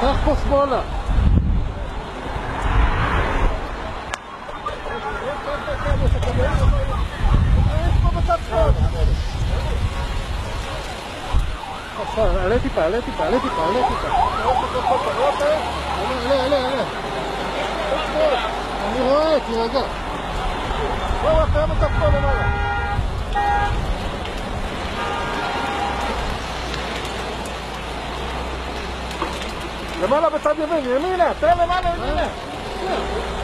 קח פה שמאלה. עלה טיפה, עלה טיפה, עלה טיפה, עלה טיפה. עלה, עלה, עלה. אני רואה, תירגע. בואו, תראה מצב פה למעלה. למעלה בצד ימין, ימינה, תן למעלה ימינה. ימינה.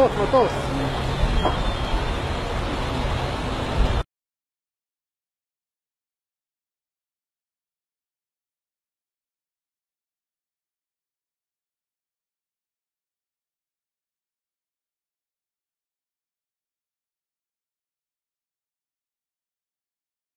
todos, no todos.